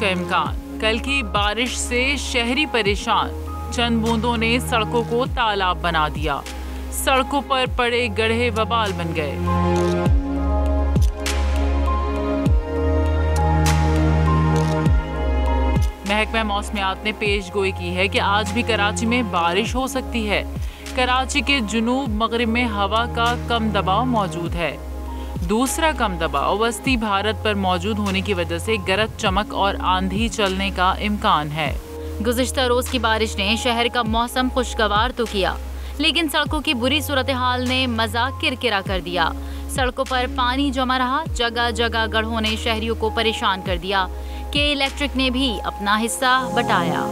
का इम्कान। कल की बारिश से शहरी परेशान। चंद बूंदों ने सड़कों को तालाब बना दिया। सड़कों पर पड़े गढ़े बबाल बन गए। महकमा मौसमियात ने पेश गोई की है कि आज भी कराची में बारिश हो सकती है। कराची के जुनूब मगरब में हवा का कम दबाव मौजूद है। दूसरा कम दबाव वस्ती भारत पर मौजूद होने की वजह से गरज चमक और आंधी चलने का इम्कान है। गुजशत रोज की बारिश ने शहर का मौसम खुशगवार तो किया, लेकिन सड़कों की बुरी सूरत हाल ने मज़ाक किरकिरा कर दिया। सड़कों पर पानी जमा रहा, जगह जगह गढ़ों ने शहरियों को परेशान कर दिया। के इलेक्ट्रिक ने भी अपना हिस्सा बटाया।